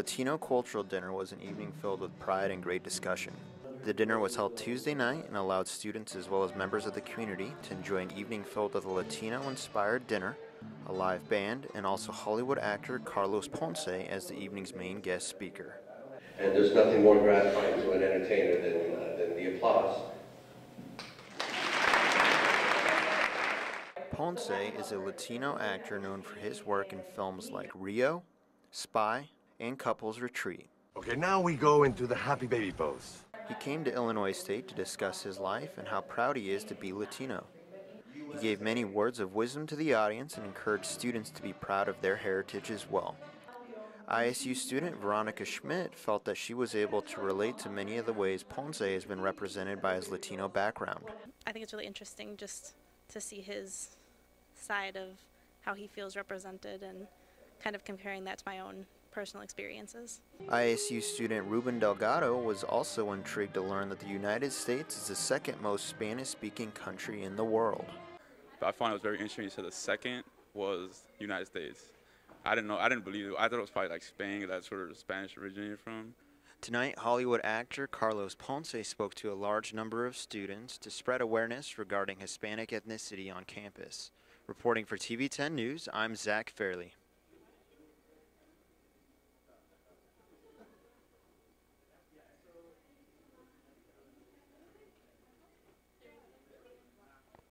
Latino Cultural Dinner was an evening filled with pride and great discussion. The dinner was held Tuesday night and allowed students as well as members of the community to enjoy an evening filled with a Latino inspired dinner, a live band, and also Hollywood actor Carlos Ponce as the evening's main guest speaker. And there's nothing more gratifying to an entertainer than, uh, than the applause. Ponce is a Latino actor known for his work in films like Rio, Spy, and Couples Retreat. Okay, now we go into the happy baby pose. He came to Illinois State to discuss his life and how proud he is to be Latino. He gave many words of wisdom to the audience and encouraged students to be proud of their heritage as well. ISU student Veronica Schmidt felt that she was able to relate to many of the ways Ponce has been represented by his Latino background. I think it's really interesting just to see his side of how he feels represented and kind of comparing that to my own personal experiences. ISU student Ruben Delgado was also intrigued to learn that the United States is the second most Spanish speaking country in the world. I found it was very interesting. He said the second was United States. I didn't know. I didn't believe it. I thought it was probably like Spain. That's where the Spanish originated from. Tonight, Hollywood actor Carlos Ponce spoke to a large number of students to spread awareness regarding Hispanic ethnicity on campus. Reporting for TV 10 News, I'm Zakk Fairley.